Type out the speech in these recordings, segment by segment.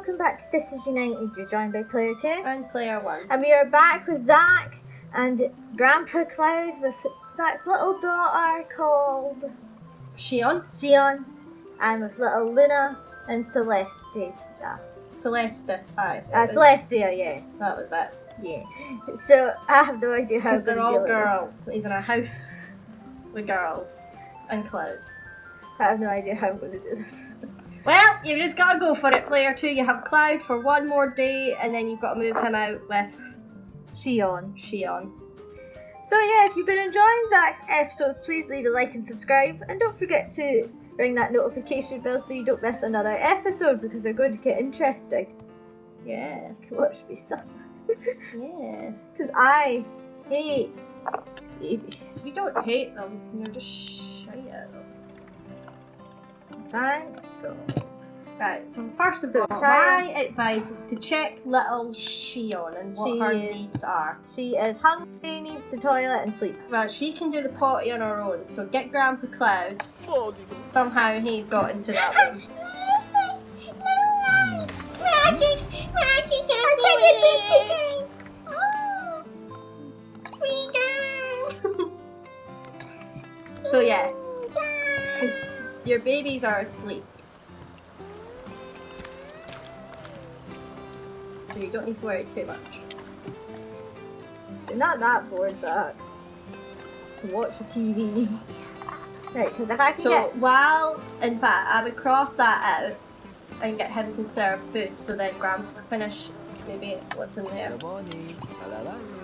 welcome back to Sisters United. You're joined by Player 2. And player one. And we are back with Zack and Grandpa Cloud with Zack's little daughter called Shion. Shion and with little Luna and Celestia. Celeste. Aye. Uh, was- Celestia, yeah. That was it. Yeah. So I have no idea how they're all deal with this. girls. He's in a house with girls. And Cloud. I have no idea how I'm going to do this. Well, you've just gotta go for it, player two. You have Cloud for one more day, and then you've got to move him out with Shion. Shion. So yeah, if you've been enjoying Zack's episodes, please leave a like and subscribe, and don't forget to ring that notification bell so you don't miss another episode because they're going to get interesting. Yeah. Watch me suffer. Yeah. Because I hate babies. You don't hate them. You're just shy at them. Thank Right, so first of So all, my advice is to check little Shion and what She her is- needs are. She is hungry, needs to toilet and sleep. Well, she can do the potty on her own, so get Grandpa Cloud. Somehow he got into that room. so yes, your babies are asleep. So you don't need to worry too much. You're not that bored, Zack. Watch the TV. Right, because if I can So get while, in fact, I would cross that out and get him to serve food so then Grandpa can finish maybe what's in there.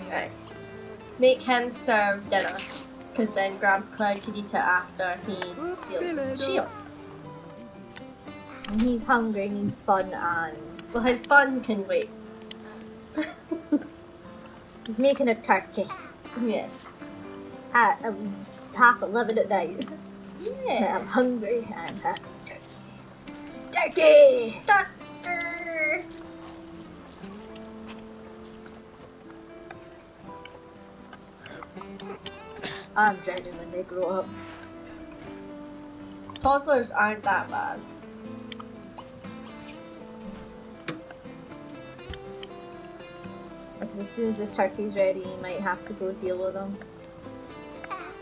Right. Let's make him serve dinner because then Grandpa Cloud could eat it after he deals with Shion. He's hungry, needs fun, and Well, his fun can wait. he's making a turkey Yes. at um, half eleven at night. Yeah. I'm hungry and have turkey. Turkey! Doctor. I'm dreading when they grow up. Toddlers aren't that bad. As soon as the turkey's ready, you might have to go deal with them.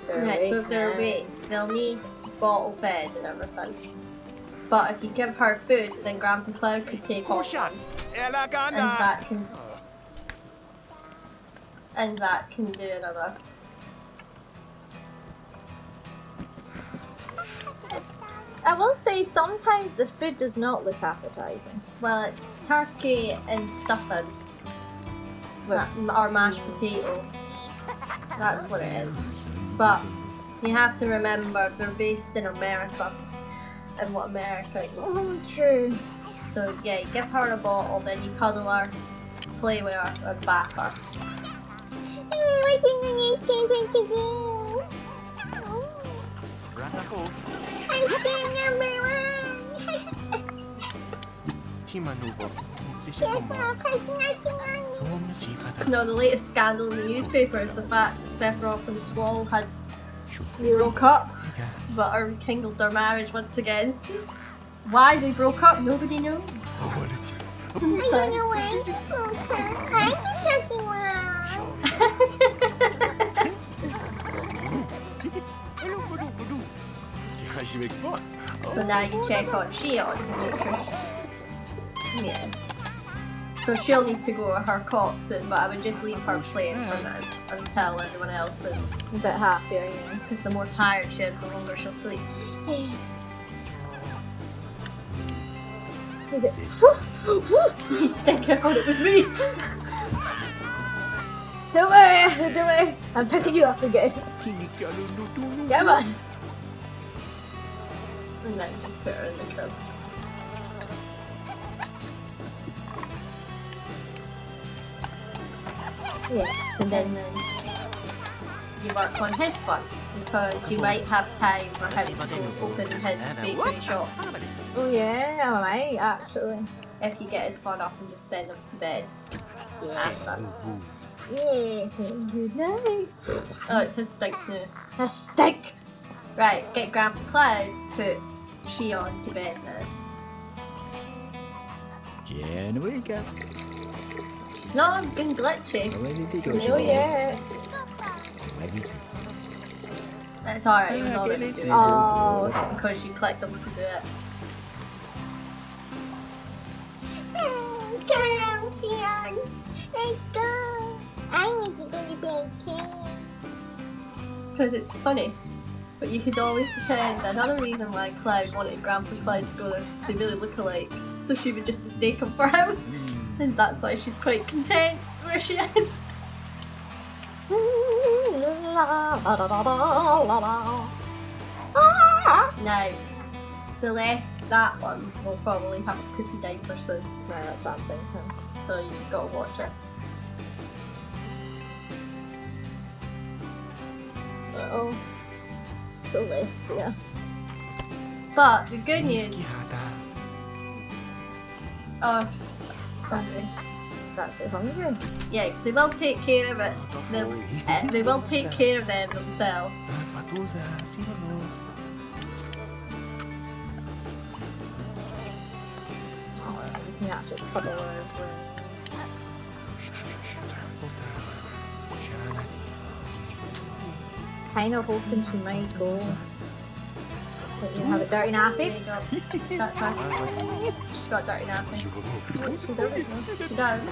They're Right, so if they're now. awake, they'll need bottle fed and everything. But if you give her food, then Grandpa Cloud could take off one, and that can and that can do another. I will say sometimes the food does not look appetizing. Well, it's turkey and stuffing, But ma- or mashed potato. That's what it is. But you have to remember they're based in America, and what America eats. oh, true. So yeah, you give her a bottle, then you cuddle her, play with her, and bath her. No, the latest scandal in the newspaper is the fact that Sephiroth and Swall had broke up, but are rekindled their marriage once again. Why they broke up, nobody knows. I don't know why he broke her. I think so now you check on Shion to make sure. Yeah. So she'll need to go to her cot soon, but I would just leave her playing for now until everyone else is. A bit happier, you know. Because the more tired she is, the longer she'll sleep. Is it? You stink, I thought it was me. Don't worry, don't worry. I'm picking you up again. Come on. And then just put her in the crib. Yes, and then then you work on his fun because you might have time for him to open his bakery shop oh yeah, I might actually. if you get his fun up and just send him to bed after. Yeah. Good night. Oh, it's his stink now. His stink. Right, get Grandpa Cloud to put Shion to bed now. Jen Wika. She's not been glitchy. No yet. That's alright, it was already doing. Oh. Because you clicked them to do it. Come on, Kian. Let's go. I need to go to bed, Kian. Because it's funny. But you could always pretend another reason why Cloud wanted Grandpa Cloud to go there is they really look alike. So she would just mistake him for him. And that's why she's quite content where she is. Now, Celeste, that one, will probably have a poopy diaper soon. No, that's what I'm. So you just gotta watch it. Oh, Celestia. But the good news. Oh, okay. That's it hungry. Yeah, 'cause they will take care of it. Them, uh, they will take care of them themselves. Oh, you can actually cuddle her. Kind of hoping she might go. But you have a dirty nappy. That's her. She's got dirty nappy. She does. She does.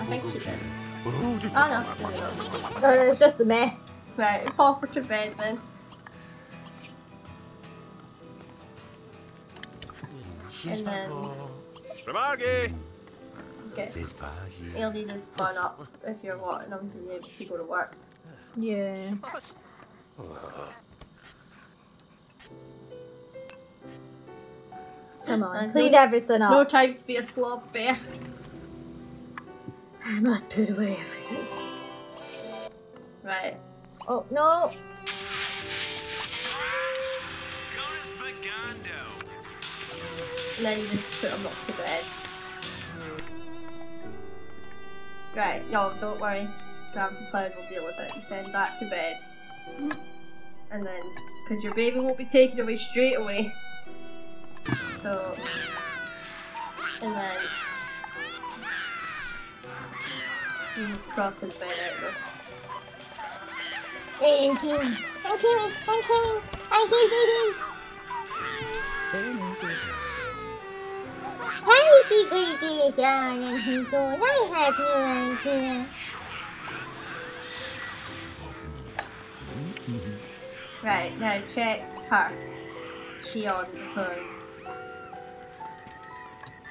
I think she did. Oh no. there we. Uh, it's just a mess. Right, pop her to bed then. And then Remargi! get you'll need his fun up if you're wanting him to be able to go to work. Yeah. Come on, And clean no- everything up. No time to be a slob bear. I must put away everything. Right. Oh no! And then just put him up to bed. Right, no, don't worry. Grandpa Cloud will deal with it. Send that to bed. And then, because your baby won't be taken away straight away. So, and then, you need to cross his bed out with. Hey, I'm Kiwi. I'm Kiwi. I'm Kiwi. I hear babies. How is he going to get it on in his own? I have no idea. Right, now check her. She on because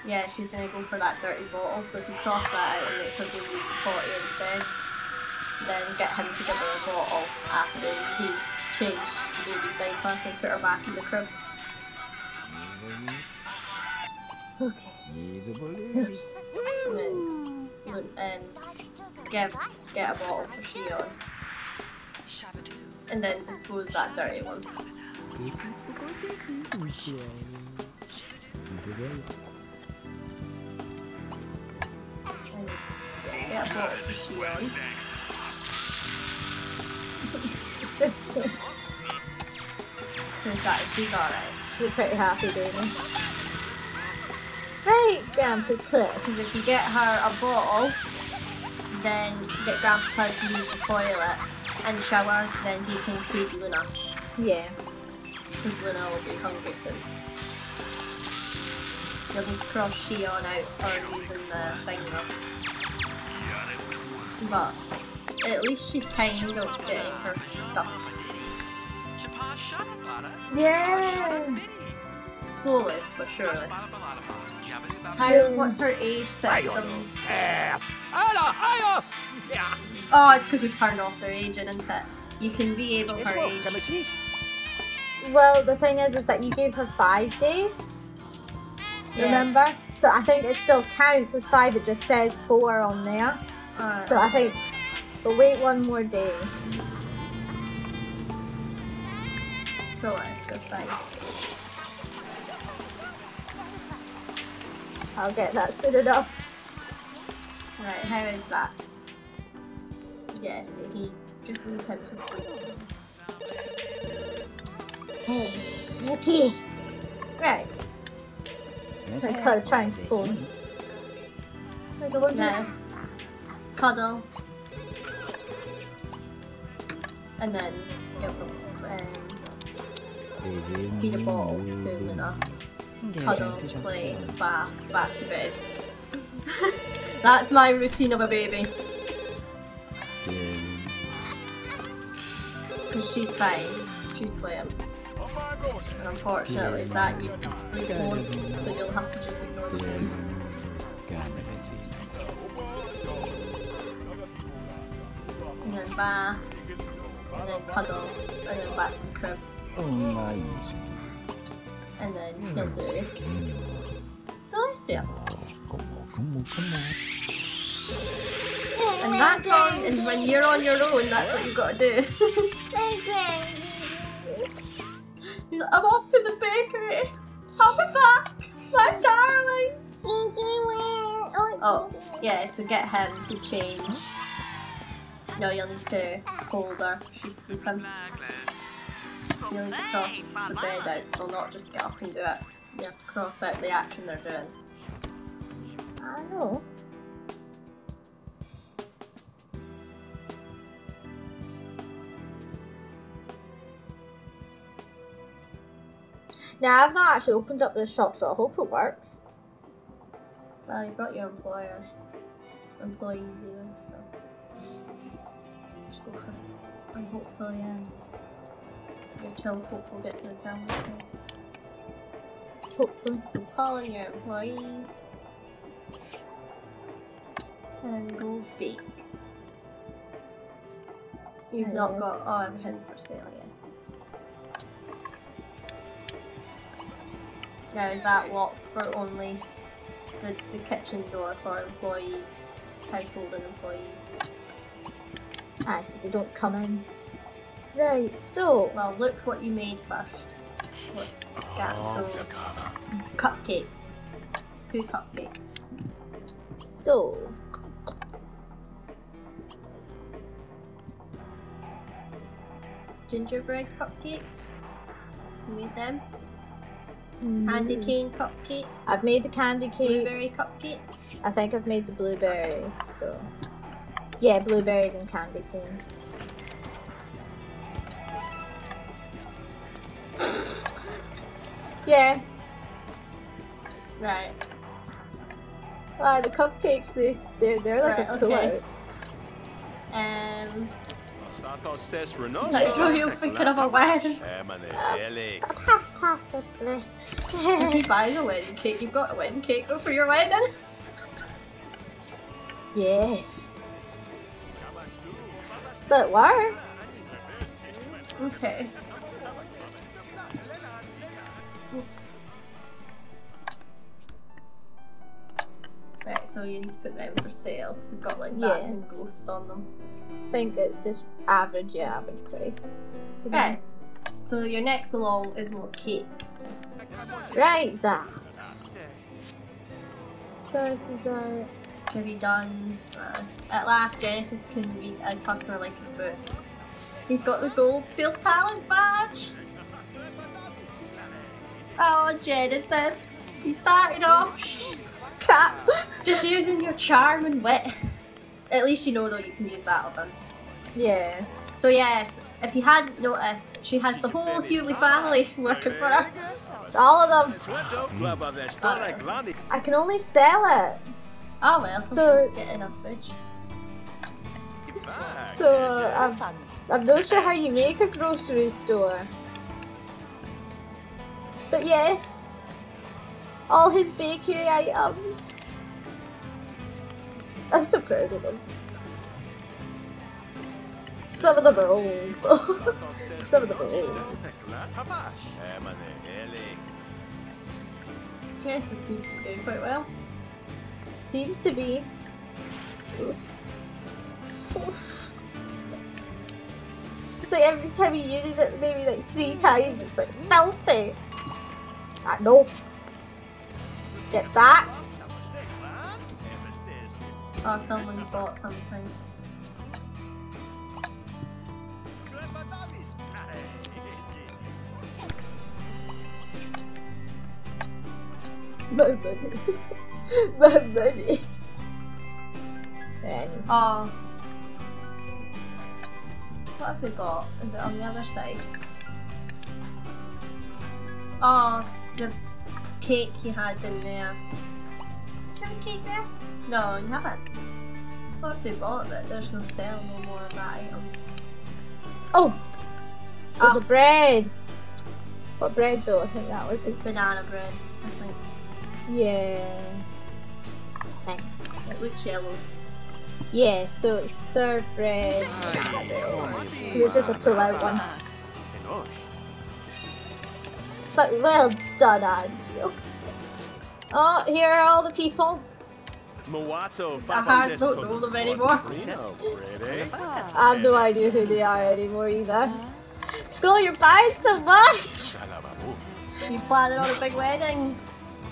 yeah, she's gonna go for that dirty bottle. So if you cross that out and make her go use the potty instead, then get him to give her a bottle after he's changed the baby's diaper and put her back in the crib. Okay. And then you would, um, give get a bottle for Shion. And then dispose that dirty one. And get a bottle for Shion. Because that she's alright. She's pretty happy baby. Right, Grandpa Cliff. Because if you get her a bottle, then get Grandpa to use the toilet and shower, then he can feed Luna. Yeah. Because Luna will be hungry soon. You'll need to cross Shion out or using the thing though. But at least she's kind of getting her stuff Yeah. slowly but surely. How, what's her age system? Oh, it's because we've turned off their aging, isn't it? You can re-able her age. Well, the thing is, is that you gave her five days. Yeah. Remember? So I think it still counts as five. It just says four on there. Alright. So I think we'll wait one more day. So fine. I'll get that suited up. Right, how is that? Yeah, so he just leave him to sleep. Hey, okay. Right. Like I was trying to phone. I don't want No. Cuddle. And then give them um, feed a bottle to Luna. Cuddle, play, bath, back to bed. That's my routine of a baby. Because she's fine. She's playing. And unfortunately, that you can sleep on, so you'll have to just ignore the sleep. And then bath, and then cuddle, and then back to the crib. And then he'll do Celestia. And that's on, and when you're on your own, that's what you've got to do. I'm off to the bakery. I'll be back, my darling. Oh, oh yeah, so get him to change. No, you'll need to hold her. She's sleeping. You'll need to cross the bed out, so not just get up and do it. You have to cross out the action they're doing. I know. Now I've not actually opened up this shop, so I hope it works. Well, you've got your employers, employees even, so just go for it. And hopefully, um, your chill will get to the town. Hopefully. So call in your employees and go bake. You've not got oh everything's for sale yet. Now is that locked for only the, the kitchen door for employees, household and employees? Ah, so they don't come in. Right, so Well look what you made first. What's got so cupcakes. Two cupcakes. so Gingerbread cupcakes. You made them. Candy mm, cane cupcake. I've made the candy cane. Blueberry cupcake. I think I've made the blueberries. So yeah, blueberries and candy cane. Yeah, Right. ah, the cupcakes they they're they're like Right, a pull okay. out. Um, Santos says Renault. Let's show you a picture of a wedding. Pass if you buy a wedding cake, you've got a wedding cake Go for your wedding. yes, that works. Okay. Right, so you need to put them for sale because they've got like bats Yeah. and ghosts on them. I think it's just average, yeah, average price. Right. So your next along is more cakes. Right, there. So dessert. Have you done? Uh, at last, Genesis can read a customer like a book. He's got the gold seal talent badge. Oh, Genesis, you started off Crap. just using your charm and wit. At least you know though you can use that of yeah. So yes, if you hadn't noticed, she has the whole Hewley family working for her. All of them. Suelto, club de Stara Grandi. I can only sell it. Oh well, So- sometimes get enough fridge. So I'm, I'm not sure how you make a grocery store. But yes, all his bakery items. I'm so proud of them. Some of them are old. Some of them are old. Genesis seems to be doing quite well. Seems to be. It's like every time he uses it, maybe like three times, it's like melting. I no. Get back. Or oh, someone bought something. Money. My money. Anyway. Oh. What have we got? Is it on the other side? Oh, the cake you had in there. Do you have a cake there? No, you haven't. What have they bought that there's no sale no more of that item? Oh! Oh, the bread! What bread though? I think that was It's banana bread, I think. Yeah. Thanks. It looks yellow. Yeah, so it's served bread. It was just a pull out one. But well done, Angeal. Oh, here are all the people. Moato, I don't know them anymore. I have no idea who they are anymore either. School, you're buying so much! You planning on a big wedding?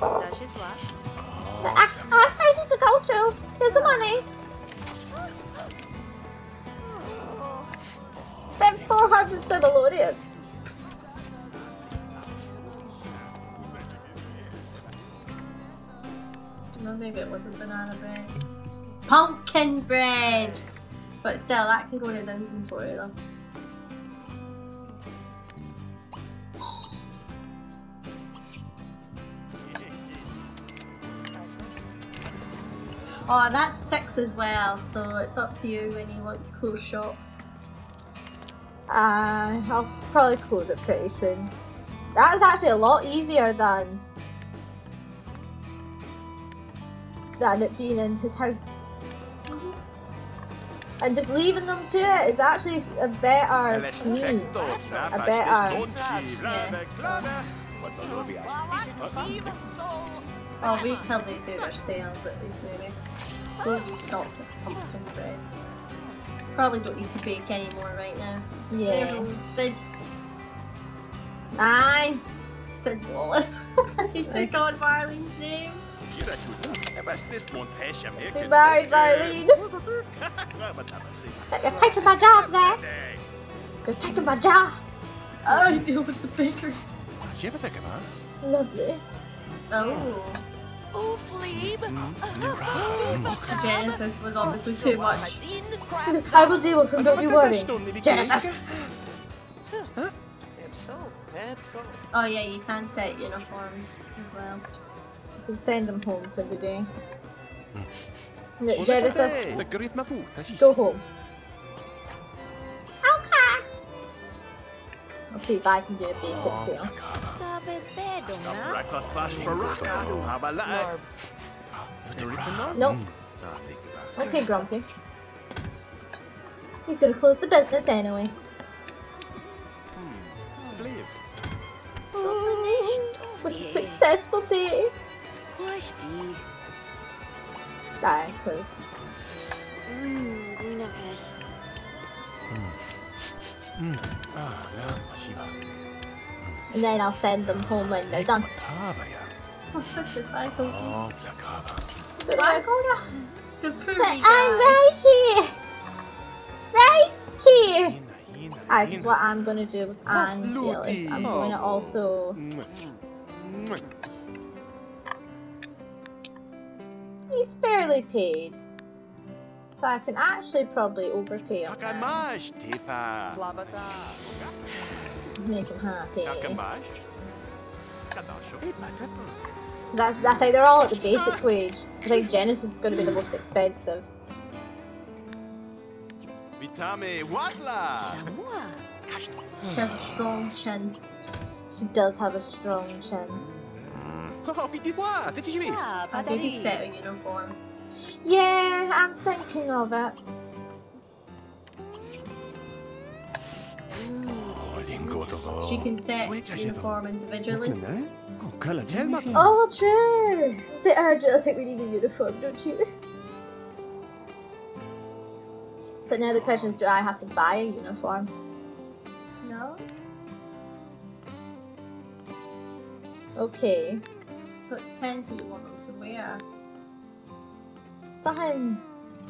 Ah, ah, sorry, just a culture. Here's the money. Spent 400 simoleons. No, maybe it wasn't banana bread. Pumpkin bread! But still, that can go in his inventory though. Oh, that's six as well, so it's up to you when you want to close shop. Uh, I'll probably close it pretty soon. That was actually a lot easier than than it being in his house. And just leaving them to it is actually a better scheme. A better. Oh, wait till they do their sales at least maybe. Go be stocked with pumpkin bread. Probably don't need to bake anymore right now. Yeah. Everyone's Cid, Aye. Cid Wallace. he took on Marlene's name. Be married, Marlene. You're taking my job, Zack. You're taking my job. I deal with the bakery. Lovely. Oh. Oh, Fleeb! Uh-huh. Oh, Genesis was oh, obviously too much. I will deal with him, don't you worry. Genesis. Oh yeah, you can set uniforms as well. You can send them home for the day. Genesis, go home. I'll see if I can do a basic oh sale. Nope. Okay, Grumpy. He's gonna close the business anyway. With a successful day. Aye, because Mm. Ah, mm. and then I'll send them home when they're done. Oh, such a nice old oh, But I'm gonna- The but I'm right here! Right here! 'cause what I'm gonna do with Angeal is I'm gonna also he's fairly paid. So I can actually probably overpay him. Make him happy. 'Cause I, I think they're all at the basic wage. I think Genesis is gonna be the most expensive. Vitame Wadla! She has a strong chin. She does have a strong chin. Oh, vedi qua, te ci vis? I think he's set a uniform. Yeah, I'm thinking of it. She can set uniform individually. Oh, true. Oh, Say, Arjun, I think we need a uniform, don't you? But now the question is, do I have to buy a uniform? No? Okay. So it depends what you want them to wear. Something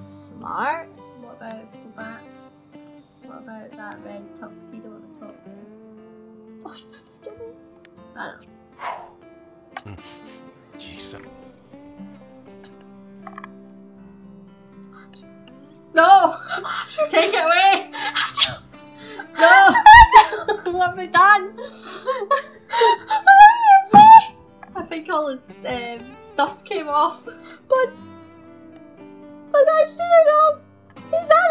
smart. What about the back? What about that red tuxedo at the top there? Oh, she's so skinny. I don't know. Jesus. No! Take it away! No! what have we done? I think all his um, stuff came off. But. I shouldn't have! He's not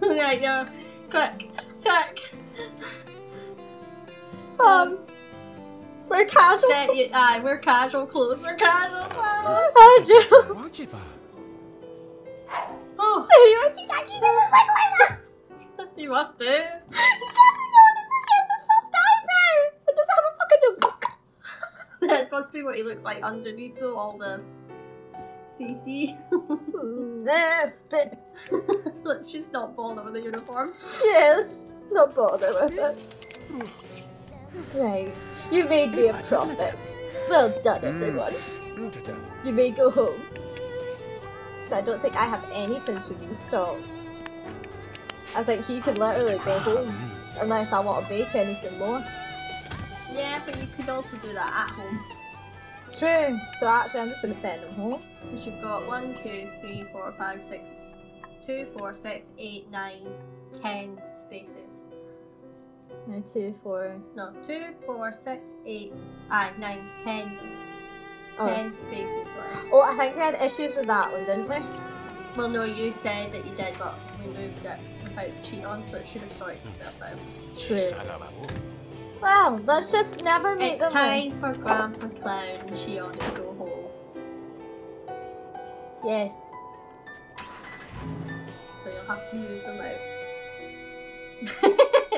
there! right, go. Quick, quick. Um. We're casual. Set you, aye, we're casual clothes. We're casual clothes. Casual. Watch it. Oh, you are. He doesn't look like that. you must do. He doesn't notice he has a soft. It doesn't have a fucking. That's supposed to be what he looks like underneath all the CC. Nasty. Let's just not bother with the uniform. Yeah, let's not bother with it. Right. You made me a prophet. Well done, Mm. everyone. Mm. You may go home. So I don't think I have anything to install. I think he can literally go home unless I want to bake anything more. Yeah, but you could also do that at home. True. So actually, I'm just gonna send them home. Because you've got 1, 2, 3, 4, 5, 6, 2, 4, 6, 8, 9, 10 spaces. Now two, four. No, 2, 4, 6, 8, aye, 9, 10, Oh. 10 spaces left. oh, I think we had issues with that one, didn't we? Well, no, you said that you did, but we moved it without cheat on, so it should have sorted itself out. True. Well, let's just never make It's them time for Grandpa Clown and Shion to go home. Yes. So you'll have to move them out.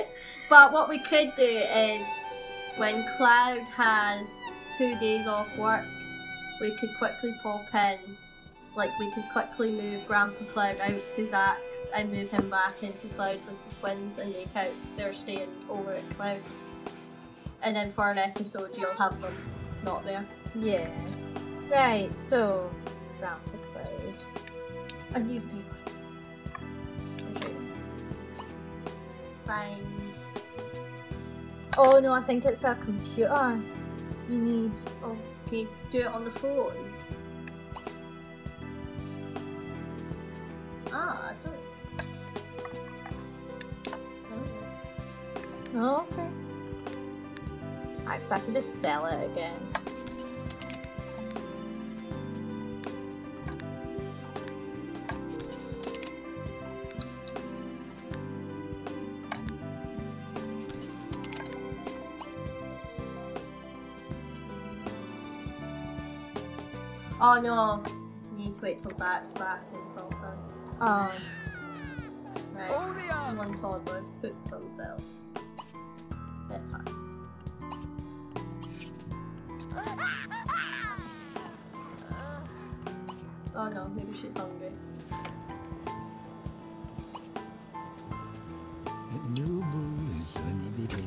but what we could do is when Cloud has two days off work, we could quickly pop in. Like we could quickly move Grandpa Cloud out to Zack's and move him back into Cloud's with the twins and make out they're staying over at Cloud's. And then for an episode you'll have them not there. Yeah. Right. So, Cloud. A newspaper. Okay. Fine. Oh no, I think it's a computer. You need. Oh, can you do it on the phone? Ah, I don't. Oh, okay. I guess I can just sell it again. Oh no, you need to wait till Zack's back in proper. Oh, Right, Oh, yeah. one toddler pooped themselves. Maybe she's hungry. New moon is sunny, baby.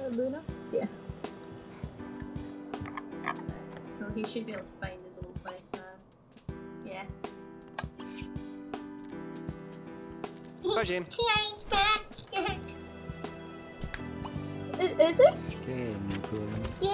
uh, Luna? Yeah. So he should be able to find his own place now. Yeah. Vai, Jim. Clown's back. Is, is it? Che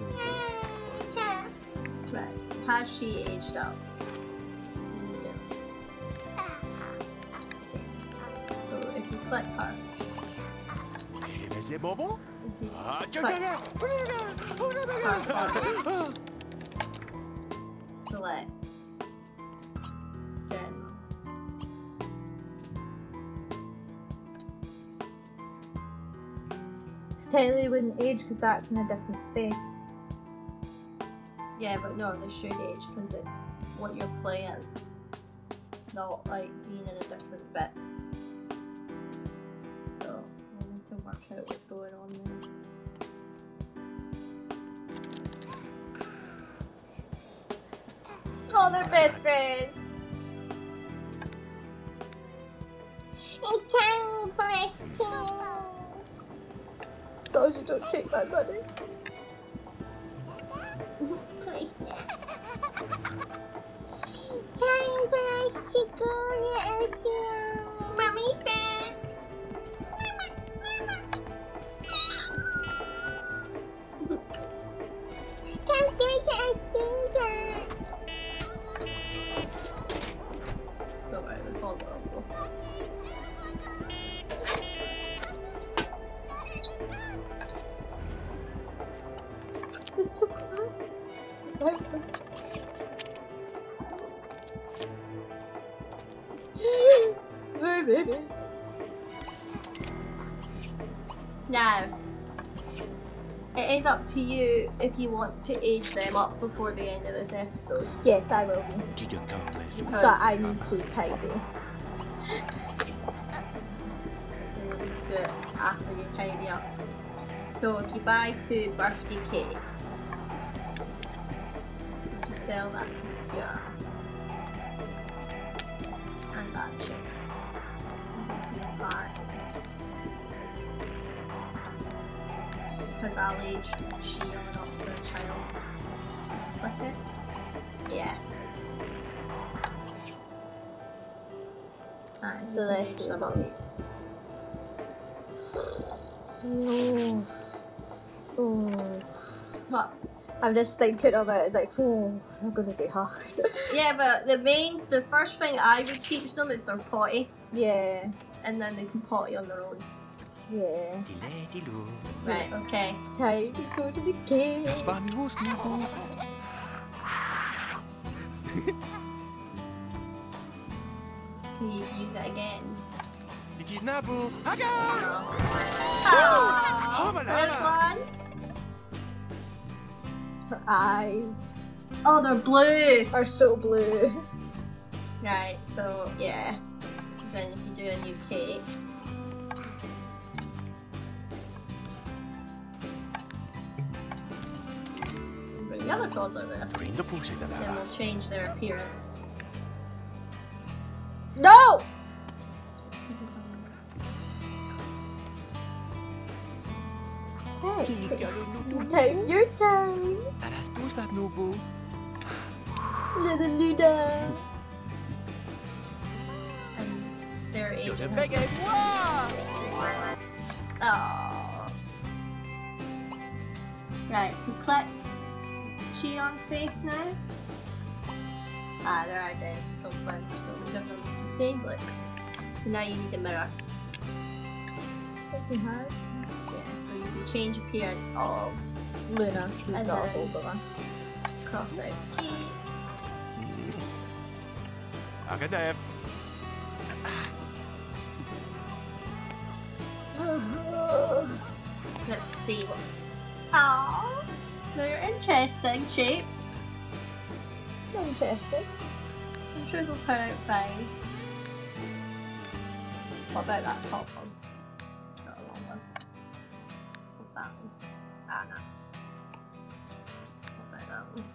Has she aged up? No. So if you click her, Ah, click Ah, select general. Technically, it wouldn't age because that's in a different space. Yeah, but no, they should age because it's what you're playing, not like being in a different bit. So we need to work out what's going on there. Oh, call their best friend. It's time for us to. Doja, don't shake my buddy. For us to to you if you want to age them up before the end of this episode. Yes, I will be. So I need to tidy. so just do it after you tidy up. So you buy two birthday cakes. You sell that. Yeah. Because I'll age she up for a child. Split it? Yeah. And So can let's age do. Oh. Oh. What? I'm just thinking of it. It's like, oh, they're gonna be hard. Yeah, but the main, the first thing I would teach them is their potty, yeah, and then they can potty on their own. Right, okay. Time to go to the cave. Can you use that again? It is Nabu. Haga! Oh! Oh, First one. Her eyes. Oh, they're blue. Are so blue. Right, so yeah. Then if you do a new cake. the other toddler there. And will change their appearance. No! Hey, your time. That noble? Little Luda. Right, so on face now? Ah, they're identical twins, so we have the same look. So now you need a mirror. Yeah, so you can change appearance of Luna. And got a. Cross out Okay, Dave. Let's see what. Aww. Oh, they're interesting shape. Interesting. I'm sure it'll turn out fine. What about that top one? Got a long one. What's that one? Ah, no. What about that one?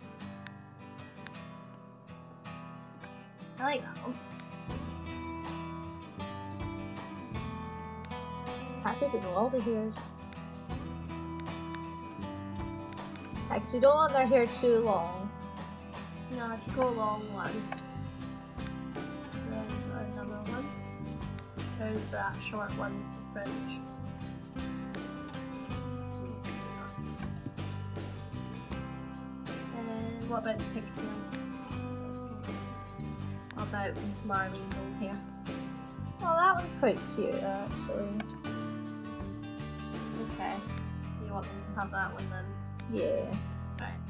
I like that one. Actually, know all the Because we don't want their hair too long. No, you go along one. Then another one. There's that short one, the fringe. And what about the pigtails? What about Marlene's old hair? Oh, that one's quite cute, actually. Okay. You want them to have that one then? Yeah. Alright.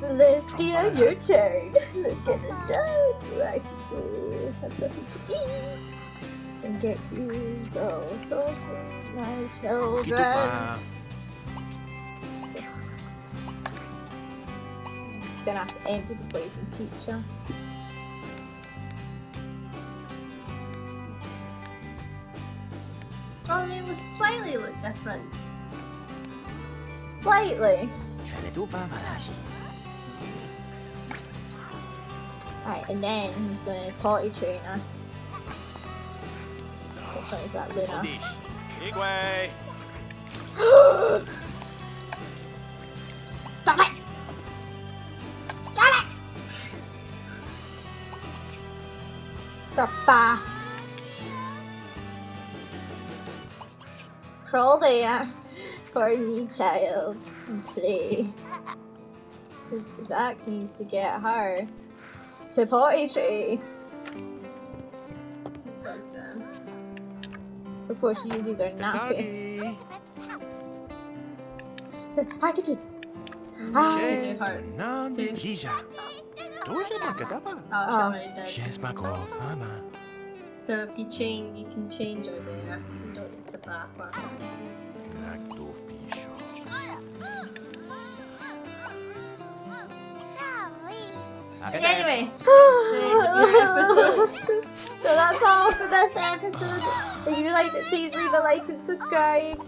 Celestia. Your turn. Let's get this done so I can have something to eat and get you so soldiers, my children. gonna have to enter the place and teach her. slightly look different. Slightly. Alright, and then he's gonna potty train her. What is that, Luna? Igwe! control the uh, for me, child and play. Because Zack needs to get her to potty tree. Before she uses her nappy. The packages! Ah, she's hurt. Oh, she's my girl. So if you change, you can change over there. You don't need the back one. Black Dwarf Bishop. Anyway, so that's all for this episode. If you liked it, please leave a like and subscribe.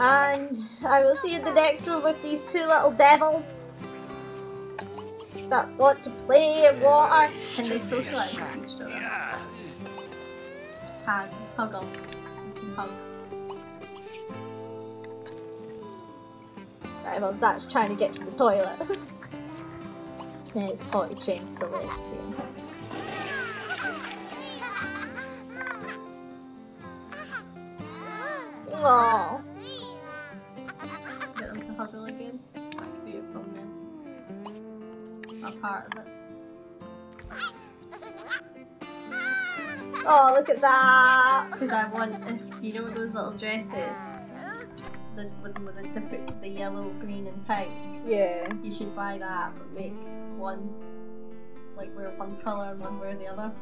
And I will see you in the next one with these two little devils that want to play in water. can they socialize with each other? Yeah. Hug, huggle. Hug. Right, well, that's trying to get to the toilet. then it's potty train Celestia. Aww. Get them to huggle again. That could be a thumbnail. A part of it. Oh, look at that. Because I want, you know those little dresses, the with, with the different, the yellow, green, and pink. Yeah. You should buy that, but make one, like wear one color and one wear the other.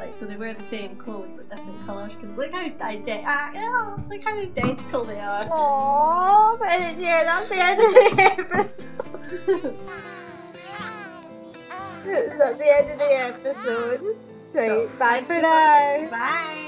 Like so they wear the same clothes but different colors. Because look how ah, yeah, look how identical they are. Aww, but yeah, that's the end of the episode. that's the end of the episode. Right, bye for now. Bye.